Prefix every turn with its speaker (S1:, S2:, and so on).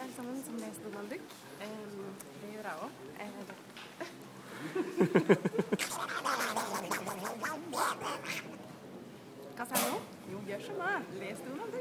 S1: alle sammen som leser Donald Duck. Um, det gjør jeg òg. Hva sa jeg nå? Jo, gjør som meg. Les Donald Duck.